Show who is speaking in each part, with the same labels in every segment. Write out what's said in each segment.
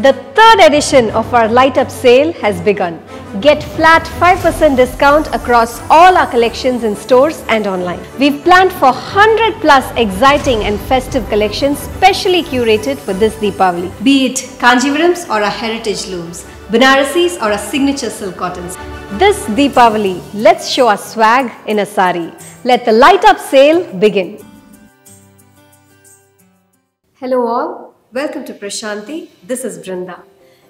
Speaker 1: The third edition of our light up sale has begun. Get flat 5% discount across all our collections in stores and online. We've planned for 100 plus exciting and festive collections specially curated for this Deepavali. Be it Kanjivarams or our heritage looms, Banarasis or our signature silk cottons. This Deepavali, let's show our swag in a sari. Let the light up sale begin. Hello all, welcome to Prashanti. This is Brinda.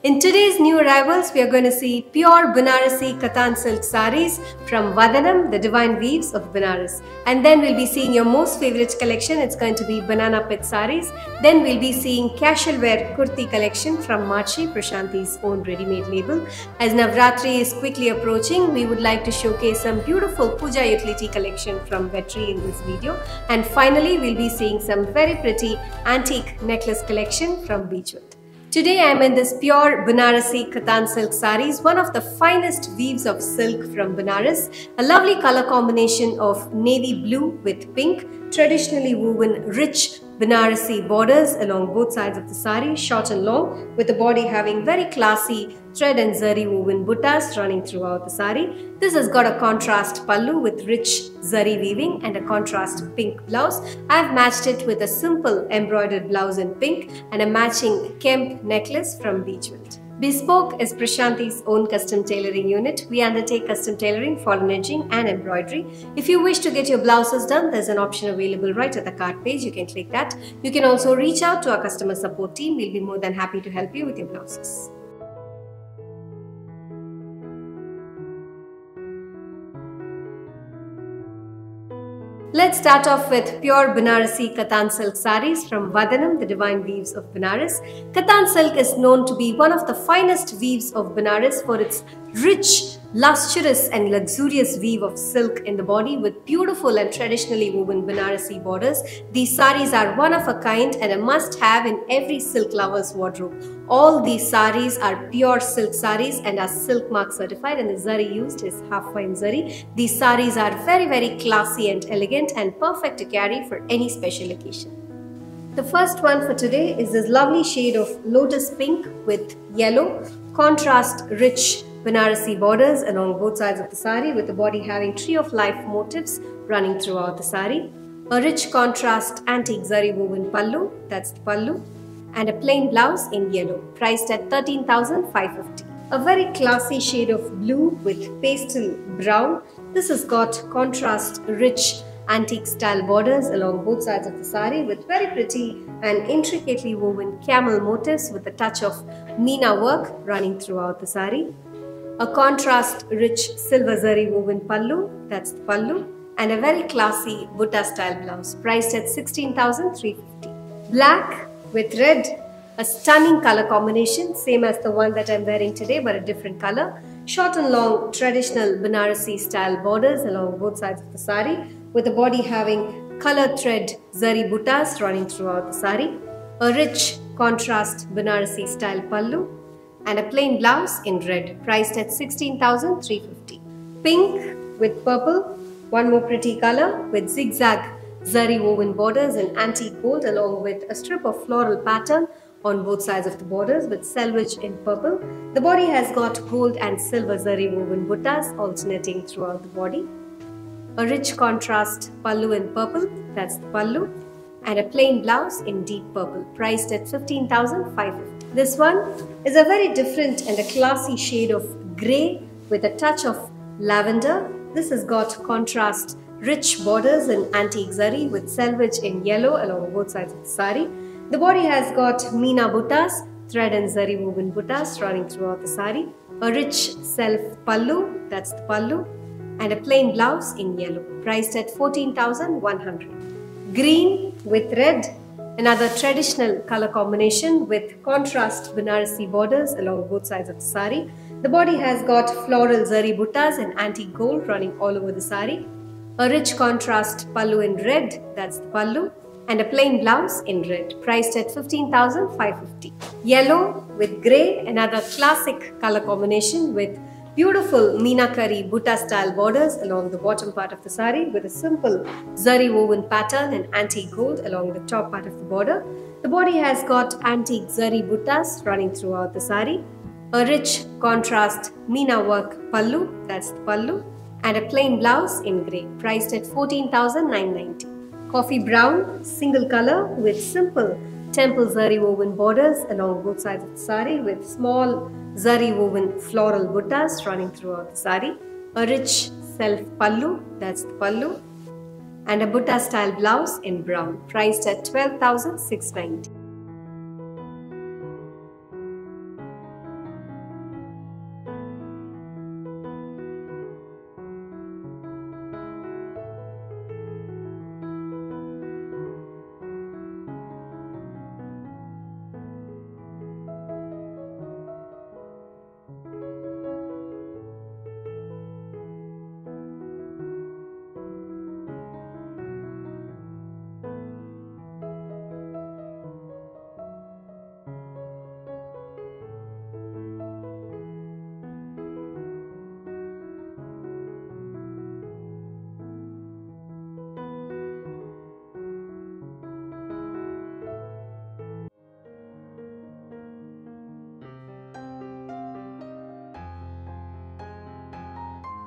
Speaker 1: In today's new arrivals, we are going to see pure Banarasi Katan silk saris from Vadhanam, the divine weaves of Banaras. And then we'll be seeing your most favorite collection. It's going to be banana pith saris. Then we'll be seeing casual wear kurti collection from Marchi, Prashanti's own ready-made label. As Navratri is quickly approaching, we would like to showcase some beautiful puja utility collection from Wedtree in this video. And finally, we'll be seeing some very pretty antique necklace collection from B'jewelled. Today I am in this pure Banarasi Katan silk saris, one of the finest weaves of silk from Banaras. A lovely color combination of navy blue with pink, traditionally woven rich Banarasi borders along both sides of the sari, short and long, with the body having very classy thread and zari woven buttas running throughout the sari. This has got a contrast pallu with rich zari weaving and a contrast pink blouse. I've matched it with a simple embroidered blouse in pink and a matching kemp necklace from B'jewelled. Bespoke is Prashanti's own custom tailoring unit. We undertake custom tailoring, fallen edging and embroidery. If you wish to get your blouses done, there's an option available right at the cart page. You can click that. You can also reach out to our customer support team. We'll be more than happy to help you with your blouses. Let's start off with pure Banarasi Katan silk saris from Vadhanam, the divine weaves of Banaras. Katan silk is known to be one of the finest weaves of Banaras for its rich, lustrous and luxurious weave of silk in the body with beautiful and traditionally woven Banarasi borders. These saris are one of a kind and a must have in every silk lover's wardrobe. All these saris are pure silk saris and are silk mark certified and the zari used is half fine zari. These saris are very very classy and elegant and perfect to carry for any special occasion. The first one for today is this lovely shade of lotus pink with yellow, contrast rich Banarasi borders along both sides of the sari with the body having tree of life motifs running throughout the sari. A rich contrast antique zari woven pallu, that's the pallu, and a plain blouse in yellow, priced at 13,550. A very classy shade of blue with pastel brown. This has got contrast rich antique style borders along both sides of the sari with very pretty and intricately woven camel motifs with a touch of Meena work running throughout the sari a contrast rich silver zari woven pallu, that's the pallu, and a very classy Butta style blouse priced at 16,350. Black with red, a stunning color combination, same as the one that I'm wearing today but a different color. Short and long traditional Banarasi style borders along both sides of the sari with the body having color thread zari buttas running throughout the sari. A rich contrast Banarasi style pallu and a plain blouse in red priced at 16,350. Pink with purple, one more pretty color with zigzag zari woven borders and antique gold along with a strip of floral pattern on both sides of the borders with selvage in purple. The body has got gold and silver zari woven buttas alternating throughout the body. A rich contrast pallu in purple, that's the pallu, and a plain blouse in deep purple priced at 15,550. This one is a very different and a classy shade of grey with a touch of lavender. This has got contrast rich borders in antique zari with selvage in yellow along both sides of the sari. The body has got Meena buttas, thread and zari woven buttas running throughout the sari. A rich self pallu, that's the pallu, and a plain blouse in yellow, priced at 14,100. Green with red Another traditional color combination with contrast Banarasi borders along both sides of the sari. The body has got floral zari buttas and antique gold running all over the sari. A rich contrast pallu in red, that's the pallu, and a plain blouse in red, priced at 15,550. Yellow with grey, another classic color combination with Beautiful Meenakari Butta style borders along the bottom part of the sari with a simple zari woven pattern and antique gold along the top part of the border. The body has got antique zari buttas running throughout the sari, a rich contrast meena work pallu, that's the pallu, and a plain blouse in grey, priced at 14,990. Coffee brown, single color with simple temple zari woven borders along both sides of the sari with small zari woven floral buttas running throughout the sari, a rich self pallu, that's the pallu, and a butta style blouse in brown, priced at 12,690.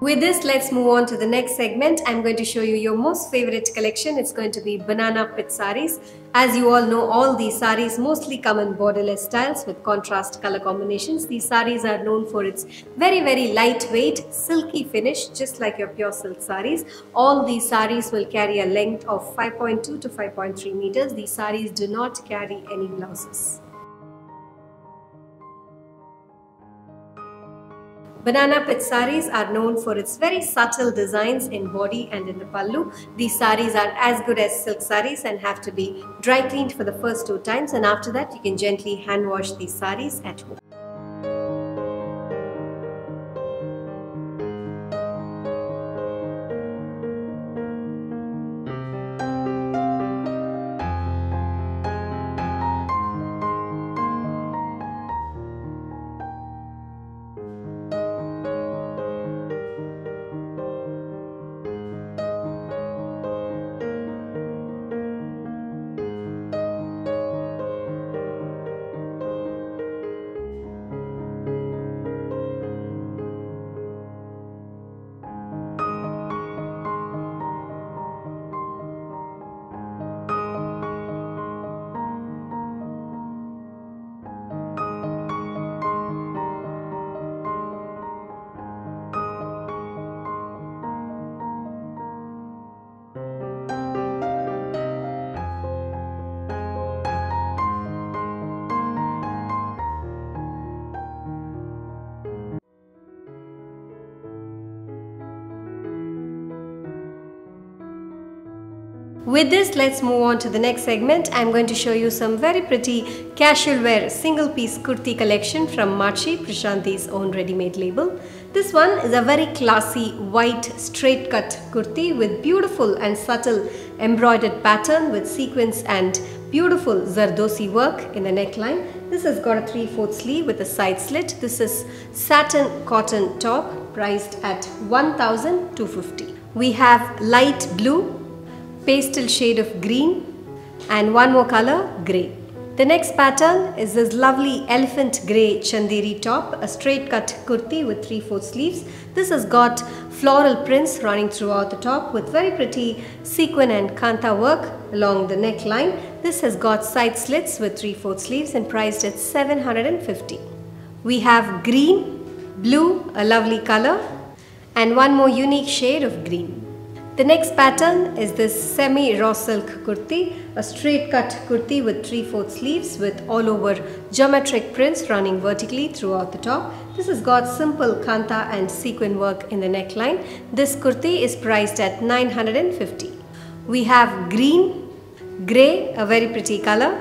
Speaker 1: With this, let's move on to the next segment. I'm going to show you your most favorite collection. It's going to be banana pith saris. As you all know, all these saris mostly come in borderless styles with contrast color combinations. These saris are known for its very, very lightweight, silky finish, just like your pure silk saris. All these saris will carry a length of 5.2 to 5.3 meters. These saris do not carry any blouses. Banana pith saris are known for its very subtle designs in body and in the pallu. These saris are as good as silk saris and have to be dry cleaned for the first two times and after that you can gently hand wash these saris at home. With this, let's move on to the next segment. I'm going to show you some very pretty casual wear single piece kurti collection from Machi, Prashanti's own ready-made label. This one is a very classy white straight cut kurti with beautiful and subtle embroidered pattern with sequins and beautiful zardosi work in the neckline. This has got a 3 4 sleeve with a side slit. This is satin cotton top priced at 1250. We have light blue pastel shade of green and one more color grey. The next pattern is this lovely elephant grey chanderi top, a straight cut kurti with 3 4 sleeves. This has got floral prints running throughout the top with very pretty sequin and kanta work along the neckline. This has got side slits with 3 4 sleeves and priced at 750. We have green, blue, a lovely color and one more unique shade of green. The next pattern is this semi raw silk kurti, a straight cut kurti with 3 4 sleeves with all over geometric prints running vertically throughout the top. This has got simple kanta and sequin work in the neckline. This kurti is priced at 950. We have green, grey, a very pretty color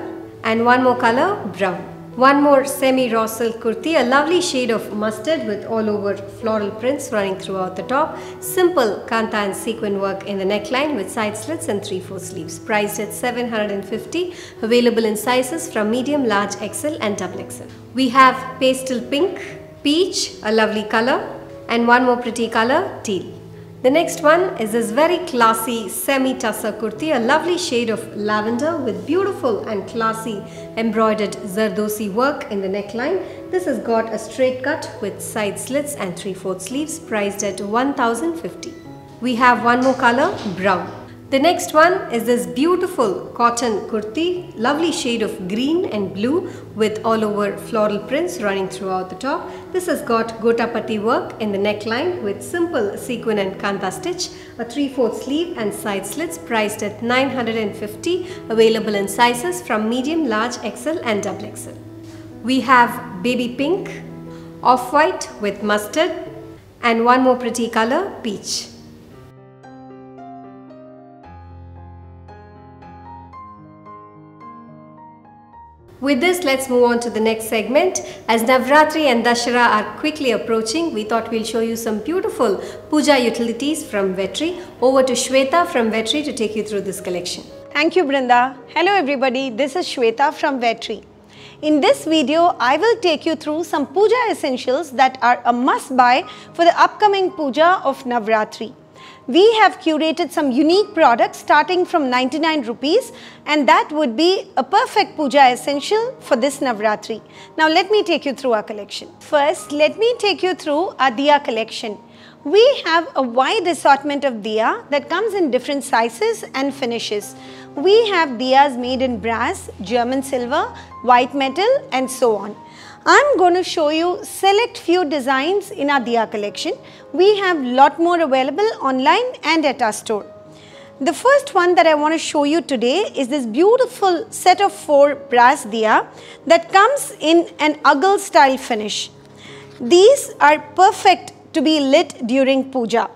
Speaker 1: and one more color, brown. One more semi-raw silk kurti, a lovely shade of mustard with all over floral prints running throughout the top. Simple kanta and sequin work in the neckline with side slits and 3-4 sleeves. Priced at 750. Available in sizes from medium, large, XL and double XL. We have pastel pink, peach, a lovely color and one more pretty color, teal. The next one is this very classy semi-tussar kurti, a lovely shade of lavender with beautiful and classy embroidered zardosi work in the neckline. This has got a straight cut with side slits and 3 4 sleeves priced at 1050. We have one more color, brown. The next one is this beautiful cotton kurti, lovely shade of green and blue with all over floral prints running throughout the top. This has got gotapati work in the neckline with simple sequin and kanta stitch, a 3 4 sleeve and side slits priced at 950 available in sizes from medium, large, XL and double XL. We have baby pink, off-white with mustard and one more pretty color, peach. With this, let's move on to the next segment. As Navratri and Dashara are quickly approaching, we thought we'll show you some beautiful puja utilities from Wedtree. Over to Shweta from Wedtree to take you through this collection.
Speaker 2: Thank you, Brinda. Hello, everybody. This is Shweta from Wedtree. In this video, I will take you through some puja essentials that are a must buy for the upcoming puja of Navratri we have curated some unique products starting from 99 rupees and that would be a perfect puja essential for this Navratri. Now let me take you through our collection. First, let me take you through our Diya collection. We have a wide assortment of Diya that comes in different sizes and finishes. We have Diyas made in brass, German silver, white metal and so on. I'm going to show you select few designs in our Diya collection. We have lot more available online and at our store. The first one that I want to show you today is this beautiful set of four brass diya that comes in an Agal style finish. These are perfect to be lit during puja.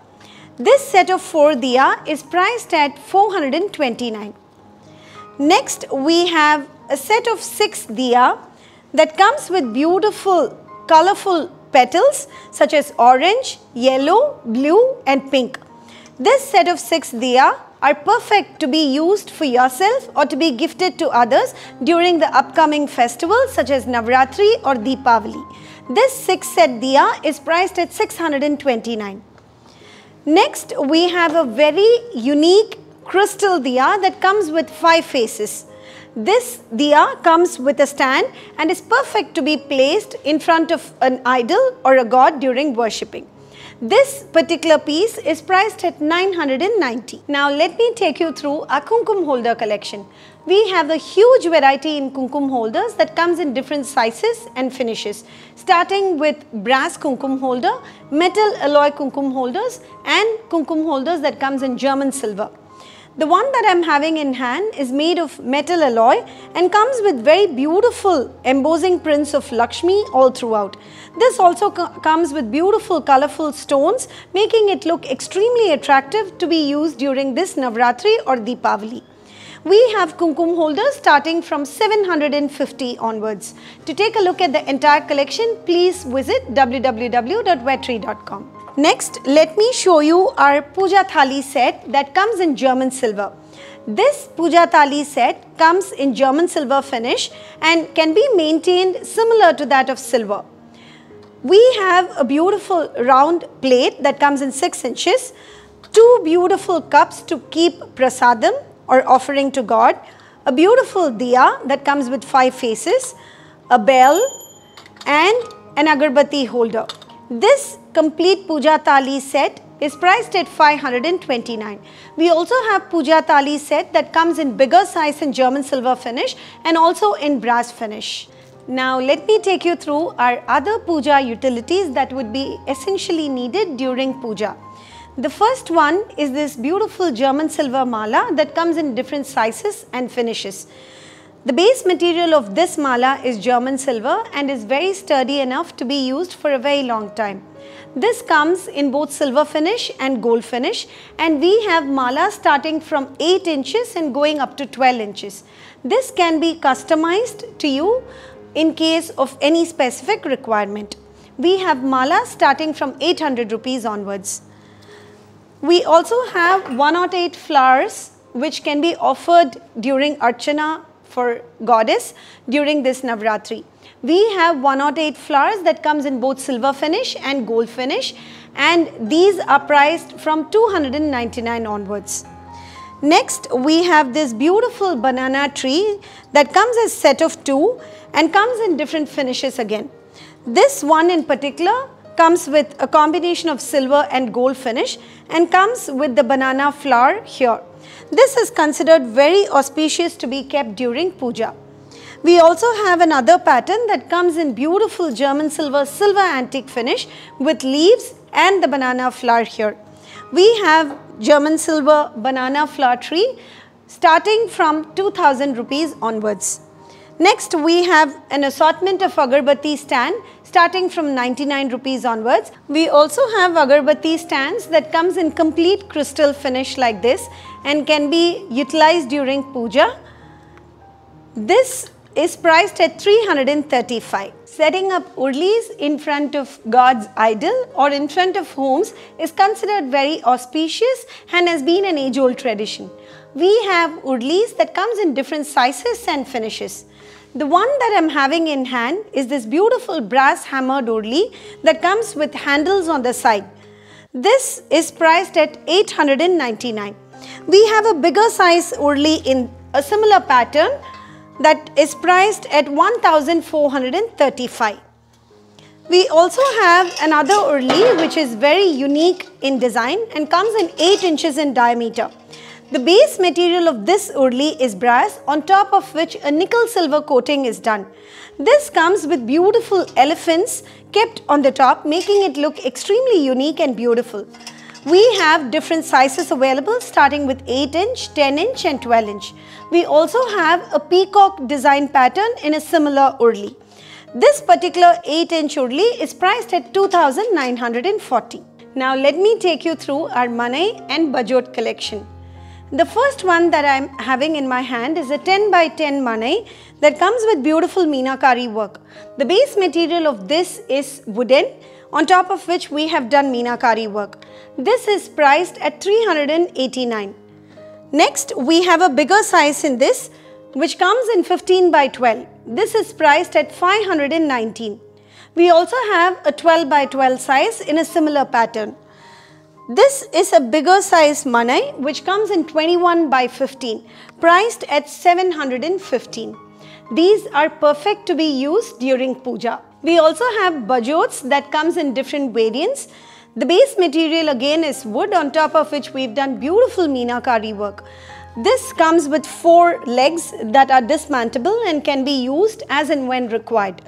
Speaker 2: This set of four diya is priced at 429. Next we have a set of six diya that comes with beautiful colorful petals such as orange, yellow, blue and pink. This set of 6 diya are perfect to be used for yourself or to be gifted to others during the upcoming festivals such as Navratri or Deepavali. This 6 set diya is priced at 629. Next we have a very unique crystal diya that comes with 5 faces. This diya comes with a stand and is perfect to be placed in front of an idol or a god during worshipping. This particular piece is priced at 990. Now let me take you through our kumkum holder collection. We have a huge variety in kumkum holders that comes in different sizes and finishes starting with brass kumkum holder, metal alloy kumkum holders and kumkum holders that comes in German silver. The one that I am having in hand is made of metal alloy and comes with very beautiful embossing prints of Lakshmi all throughout. This also co comes with beautiful colorful stones making it look extremely attractive to be used during this Navratri or Deepavali. We have kumkum holders starting from 750 onwards. To take a look at the entire collection, please visit www.wedtree.com. Next, let me show you our Puja Thali set that comes in German silver. This Puja Thali set comes in German silver finish and can be maintained similar to that of silver. We have a beautiful round plate that comes in 6 inches, two beautiful cups to keep prasadam or offering to God, a beautiful diya that comes with 5 faces, a bell and an agarbatti holder. This complete puja thali set is priced at 529. We also have puja thali set that comes in bigger size in German silver finish and also in brass finish. Now let me take you through our other puja utilities that would be essentially needed during puja. The first one is this beautiful German silver mala that comes in different sizes and finishes. The base material of this mala is German silver and is very sturdy enough to be used for a very long time. This comes in both silver finish and gold finish and we have mala starting from 8 inches and going up to 12 inches. This can be customized to you in case of any specific requirement. We have mala starting from 800 rupees onwards. We also have 108 flowers which can be offered during Archana for goddess during this Navratri. We have 108 flowers that comes in both silver finish and gold finish and these are priced from 299 onwards. Next we have this beautiful banana tree that comes as set of two and comes in different finishes again. This one in particular comes with a combination of silver and gold finish and comes with the banana flower here. This is considered very auspicious to be kept during puja. We also have another pattern that comes in beautiful German silver silver antique finish with leaves and the banana flower here. We have German silver banana flower tree starting from 2000 rupees onwards. Next we have an assortment of agarbatti stand starting from 99 rupees onwards. We also have agarbatti stands that comes in complete crystal finish like this and can be utilized during puja. This is priced at 335. Setting up urlis in front of God's idol or in front of homes is considered very auspicious and has been an age-old tradition. We have urlis that comes in different sizes and finishes. The one that I'm having in hand is this beautiful brass hammered urli that comes with handles on the side. This is priced at 899. We have a bigger size urli in a similar pattern that is priced at 1435. We also have another urli which is very unique in design and comes in 8 inches in diameter. The base material of this urli is brass on top of which a nickel silver coating is done. This comes with beautiful elephants kept on the top making it look extremely unique and beautiful. We have different sizes available starting with 8 inch, 10 inch and 12 inch. We also have a peacock design pattern in a similar urli. This particular 8 inch urli is priced at 2940. Now let me take you through our Manai and Bajot collection. The first one that I am having in my hand is a 10 by 10 manai that comes with beautiful meenakari work. The base material of this is wooden on top of which we have done meenakari work. This is priced at 389. Next we have a bigger size in this which comes in 15 by 12. This is priced at 519. We also have a 12 by 12 size in a similar pattern. This is a bigger size manai which comes in 21 by 15 priced at 715. These are perfect to be used during puja. We also have bajots that comes in different variants. The base material again is wood on top of which we've done beautiful meenakari work. This comes with four legs that are dismantable and can be used as and when required.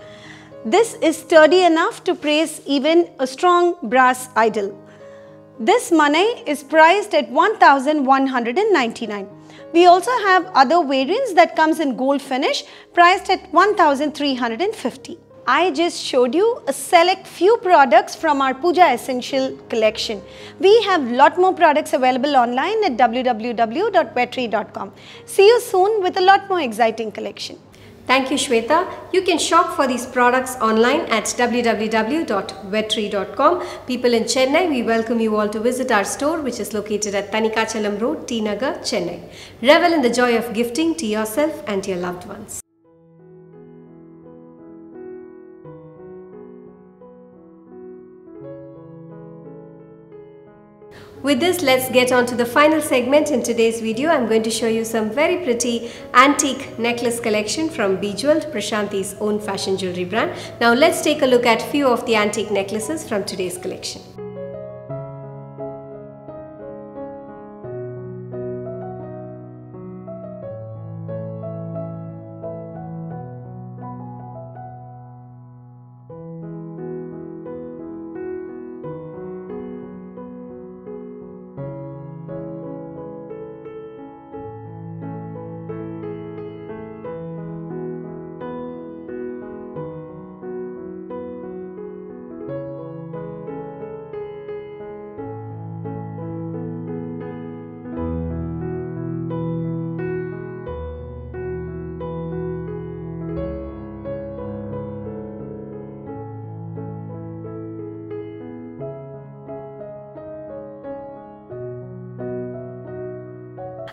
Speaker 2: This is sturdy enough to praise even a strong brass idol. This manai is priced at 1199. We also have other variants that comes in gold finish priced at 1350. I just showed you a select few products from our Puja Essential collection. We have lot more products available online at www.wedtree.com. See you soon with a lot more exciting collection.
Speaker 1: Thank you, Shweta. You can shop for these products online at www.wedtree.com. People in Chennai, we welcome you all to visit our store, which is located at Tanikachalam Road, T Nagar, Chennai. Revel in the joy of gifting to yourself and your loved ones. With this, let's get on to the final segment in today's video. I'm going to show you some very pretty antique necklace collection from B'jewelled, Prashanti's own fashion jewelry brand. Now let's take a look at few of the antique necklaces from today's collection.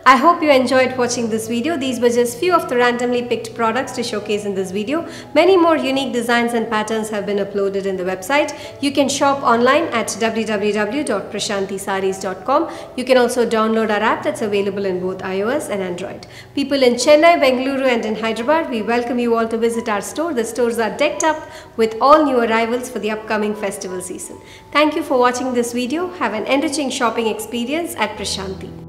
Speaker 1: I hope you enjoyed watching this video. These were just few of the randomly picked products to showcase in this video. Many more unique designs and patterns have been uploaded in the website. You can shop online at www.prashantisarees.com. You can also download our app that's available in both iOS and Android. People in Chennai, Bengaluru and in Hyderabad, we welcome you all to visit our store. The stores are decked up with all new arrivals for the upcoming festival season. Thank you for watching this video. Have an enriching shopping experience at Prashanti.